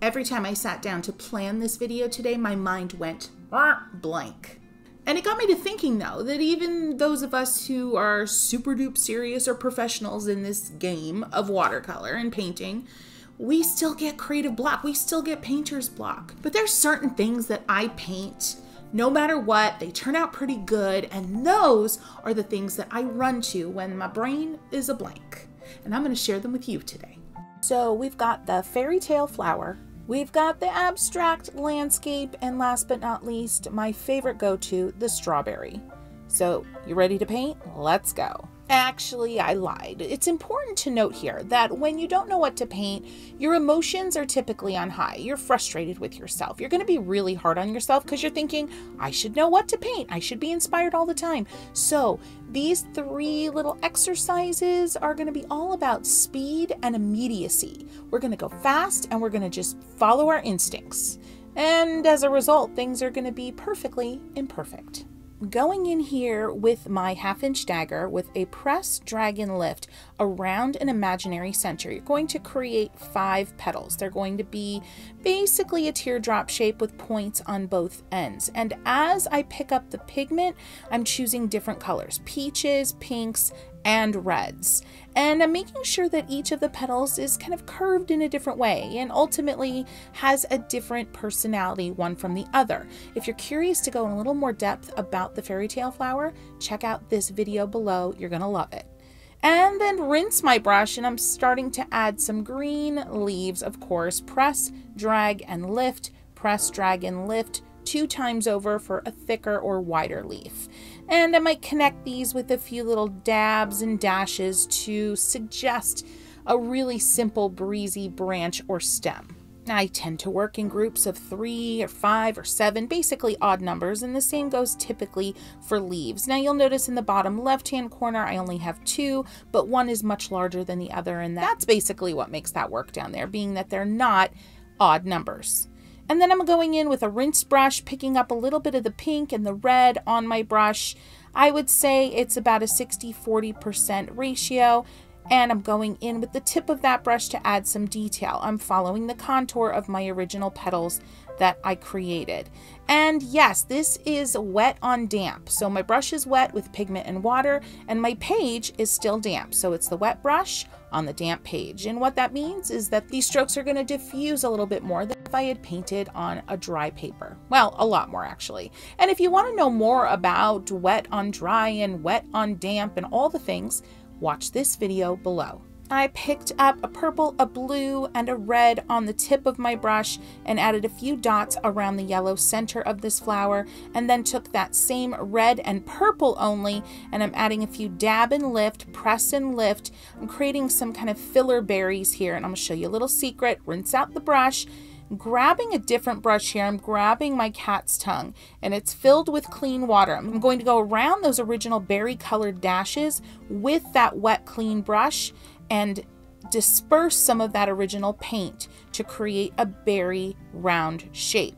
Every time I sat down to plan this video today, my mind went blank. And it got me to thinking, though, that even those of us who are super dupe serious or professionals in this game of watercolor and painting, we still get creative block. We still get painter's block. But there's certain things that I paint no matter what, they turn out pretty good, and those are the things that I run to when my brain is a blank. And I'm going to share them with you today. So we've got the fairy tale flower, we've got the abstract landscape, and last but not least, my favorite go to, the strawberry. So, you ready to paint? Let's go. Actually, I lied. It's important to note here that when you don't know what to paint, your emotions are typically on high. You're frustrated with yourself. You're going to be really hard on yourself because you're thinking, I should know what to paint. I should be inspired all the time. So, these three little exercises are going to be all about speed and immediacy. We're going to go fast and we're going to just follow our instincts. And as a result, things are going to be perfectly imperfect going in here with my half inch dagger with a press, drag, and lift around an imaginary center. You're going to create five petals. They're going to be basically a teardrop shape with points on both ends. And as I pick up the pigment, I'm choosing different colors, peaches, pinks, and reds. And I'm making sure that each of the petals is kind of curved in a different way and ultimately has a different personality one from the other. If you're curious to go in a little more depth about the fairy tale flower, check out this video below. You're going to love it. And then rinse my brush and I'm starting to add some green leaves, of course. Press, drag, and lift, press, drag, and lift two times over for a thicker or wider leaf. And I might connect these with a few little dabs and dashes to suggest a really simple breezy branch or stem. I tend to work in groups of three or five or seven, basically odd numbers, and the same goes typically for leaves. Now you'll notice in the bottom left-hand corner I only have two, but one is much larger than the other, and that's basically what makes that work down there, being that they're not odd numbers. And then I'm going in with a rinse brush, picking up a little bit of the pink and the red on my brush. I would say it's about a 60-40% ratio. And I'm going in with the tip of that brush to add some detail. I'm following the contour of my original petals that I created. And yes, this is wet on damp. So my brush is wet with pigment and water, and my page is still damp. So it's the wet brush on the damp page. And what that means is that these strokes are going to diffuse a little bit more than if I had painted on a dry paper. Well, a lot more actually. And if you want to know more about wet on dry and wet on damp and all the things, watch this video below. I picked up a purple, a blue, and a red on the tip of my brush and added a few dots around the yellow center of this flower and then took that same red and purple only and I'm adding a few dab and lift, press and lift. I'm creating some kind of filler berries here and I'm going to show you a little secret. Rinse out the brush grabbing a different brush here. I'm grabbing my cat's tongue and it's filled with clean water. I'm going to go around those original berry colored dashes with that wet clean brush and disperse some of that original paint to create a berry round shape.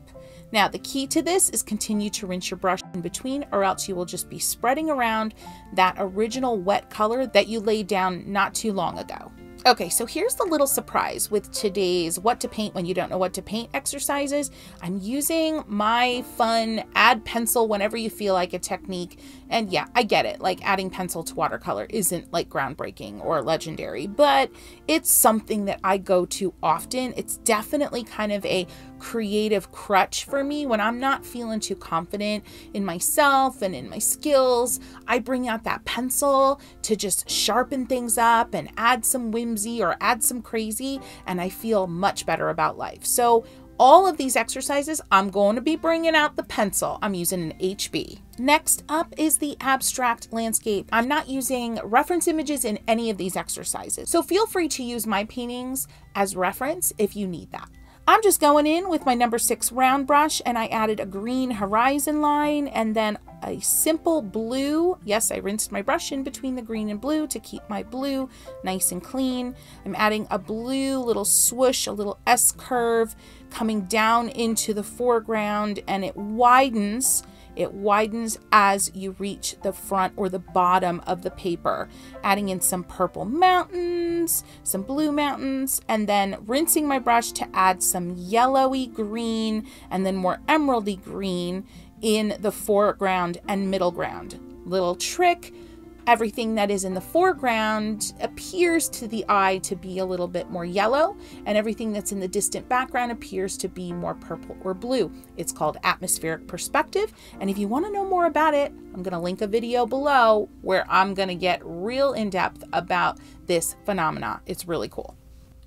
Now, the key to this is continue to rinse your brush in between or else you will just be spreading around that original wet color that you laid down not too long ago. Okay, so here's the little surprise with today's what to paint when you don't know what to paint exercises. I'm using my fun add pencil whenever you feel like a technique. And yeah, I get it. Like adding pencil to watercolor isn't like groundbreaking or legendary, but it's something that I go to often. It's definitely kind of a creative crutch for me when I'm not feeling too confident in myself and in my skills. I bring out that pencil to just sharpen things up and add some whimsy or add some crazy, and I feel much better about life. So, all of these exercises, I'm going to be bringing out the pencil. I'm using an HB. Next up is the abstract landscape. I'm not using reference images in any of these exercises, so feel free to use my paintings as reference if you need that. I'm just going in with my number six round brush and I added a green horizon line and then a simple blue. Yes, I rinsed my brush in between the green and blue to keep my blue nice and clean. I'm adding a blue little swoosh, a little S curve coming down into the foreground and it widens It widens as you reach the front or the bottom of the paper, adding in some purple mountains, some blue mountains, and then rinsing my brush to add some yellowy green and then more emeraldy green in the foreground and middle ground. Little trick everything that is in the foreground appears to the eye to be a little bit more yellow, and everything that's in the distant background appears to be more purple or blue. It's called atmospheric perspective, and if you want to know more about it, I'm going to link a video below where I'm going to get real in depth about this phenomena. It's really cool.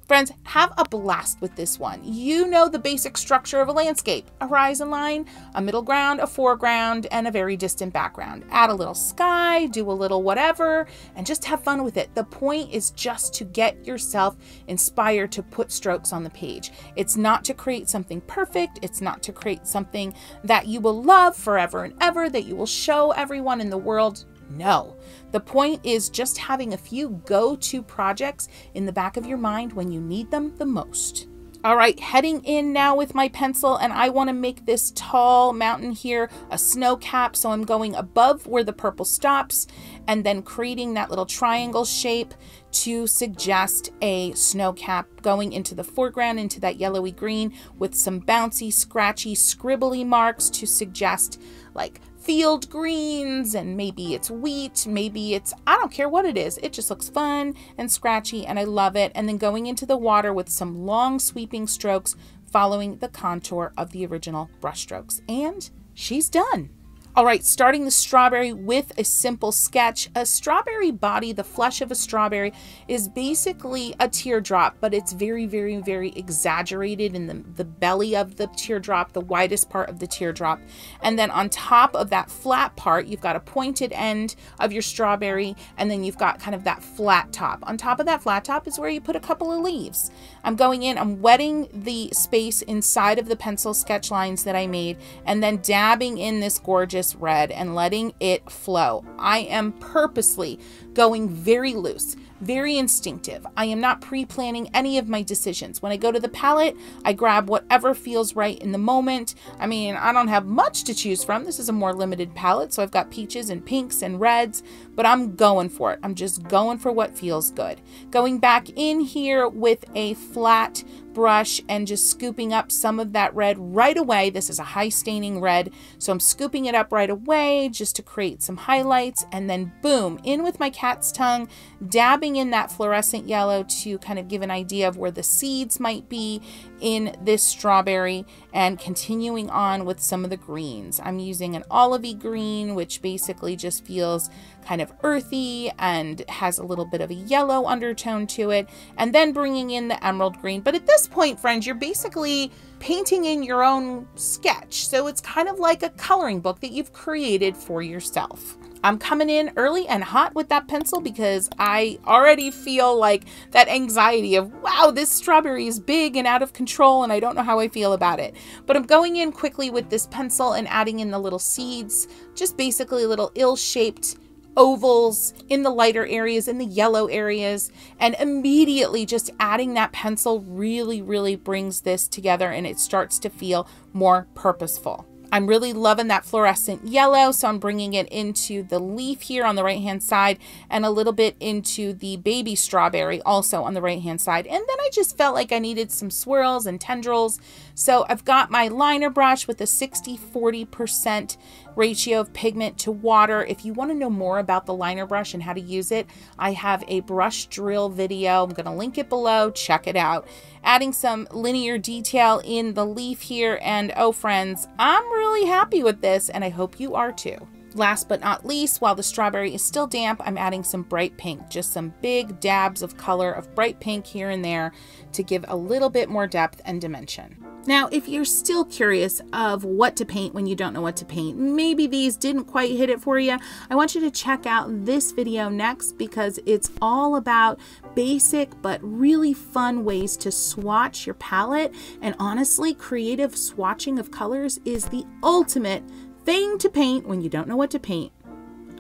Friends, have a blast with this one. You know the basic structure of a landscape a horizon line, a middle ground, a foreground, and a very distant background. Add a little sky, do a little whatever, and just have fun with it. The point is just to get yourself inspired to put strokes on the page. It's not to create something perfect, it's not to create something that you will love forever and ever, that you will show everyone in the world. No. The point is just having a few go to projects in the back of your mind when you need them the most. All right, heading in now with my pencil, and I want to make this tall mountain here a snow cap. So I'm going above where the purple stops and then creating that little triangle shape to suggest a snow cap going into the foreground, into that yellowy green with some bouncy, scratchy, scribbly marks to suggest like field greens and maybe it's wheat, maybe it's, I don't care what it is. It just looks fun and scratchy and I love it. And then going into the water with some long sweeping strokes following the contour of the original brush strokes. And she's done. All right, starting the strawberry with a simple sketch. A strawberry body, the flesh of a strawberry, is basically a teardrop, but it's very, very, very exaggerated in the, the belly of the teardrop, the widest part of the teardrop. And then on top of that flat part, you've got a pointed end of your strawberry, and then you've got kind of that flat top. On top of that flat top is where you put a couple of leaves. I'm going in, I'm wetting the space inside of the pencil sketch lines that I made, and then dabbing in this gorgeous red and letting it flow. I am purposely going very loose, very instinctive. I am not pre planning any of my decisions. When I go to the palette, I grab whatever feels right in the moment. I mean, I don't have much to choose from. This is a more limited palette, so I've got peaches and pinks and reds, but I'm going for it. I'm just going for what feels good. Going back in here with a flat brush and just scooping up some of that red right away. This is a high staining red, so I'm scooping it up right away just to create some highlights. And then boom, in with my cat's tongue, dabbing in that fluorescent yellow to kind of give an idea of where the seeds might be in this strawberry and continuing on with some of the greens. I'm using an olivey green, which basically just feels kind of earthy and has a little bit of a yellow undertone to it, and then bringing in the emerald green. But at this point, friends, you're basically painting in your own sketch. So it's kind of like a coloring book that you've created for yourself. I'm coming in early and hot with that pencil because I already feel like that anxiety of, wow, this strawberry is big and out of control and I don't know how I feel about it. But I'm going in quickly with this pencil and adding in the little seeds, just basically little ill-shaped ovals in the lighter areas, in the yellow areas, and immediately just adding that pencil really, really brings this together and it starts to feel more purposeful. I'm really loving that fluorescent yellow, so I'm bringing it into the leaf here on the right hand side and a little bit into the baby strawberry also on the right hand side. And then I just felt like I needed some swirls and tendrils. So I've got my liner brush with a 60-40% ratio of pigment to water. If you want to know more about the liner brush and how to use it, I have a brush drill video. I'm going to link it below. Check it out. Adding some linear detail in the leaf here. And oh, friends, I'm really happy with this, and I hope you are too. Last but not least, while the strawberry is still damp, I'm adding some bright pink, just some big dabs of color of bright pink here and there to give a little bit more depth and dimension. Now, if you're still curious of what to paint when you don't know what to paint, maybe these didn't quite hit it for you, I want you to check out this video next because it's all about basic but really fun ways to swatch your palette. And honestly, creative swatching of colors is the ultimate thing to paint when you don't know what to paint.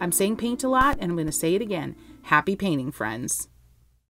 I'm saying paint a lot and I'm going to say it again. Happy painting, friends.